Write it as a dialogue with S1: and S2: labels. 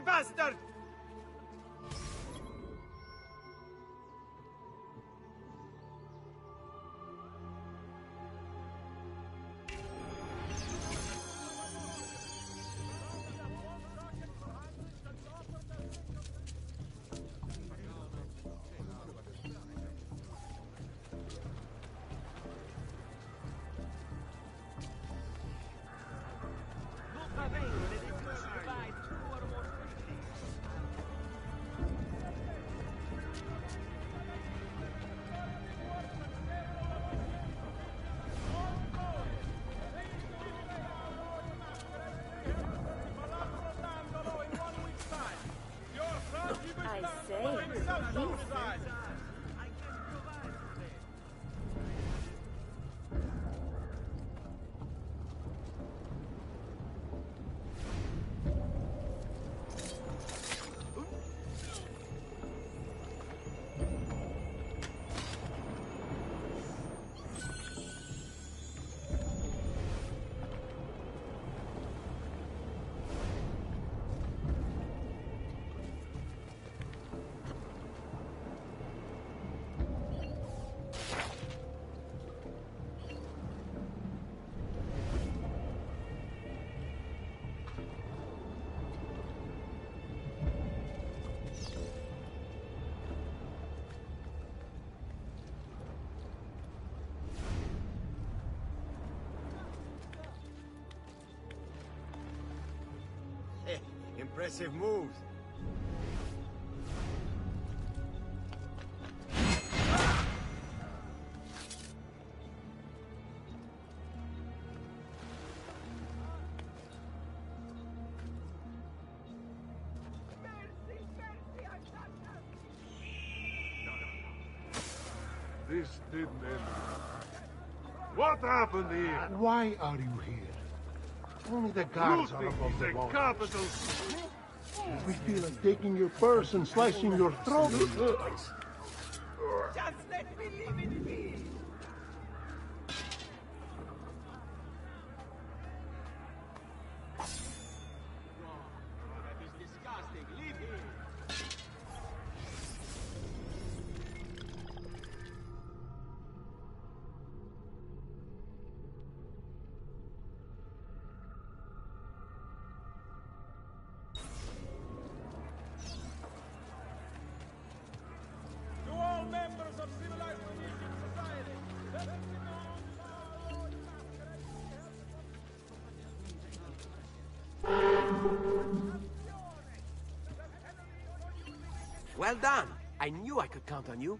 S1: bastard! Impressive moves.
S2: This didn't end. What happened here?
S3: Why are you here? Only the guards are above the
S2: a
S3: law.
S2: capital.
S3: We feel like taking your purse and slicing your throat.
S1: Just let me live in peace. Well done. I knew I could count on you.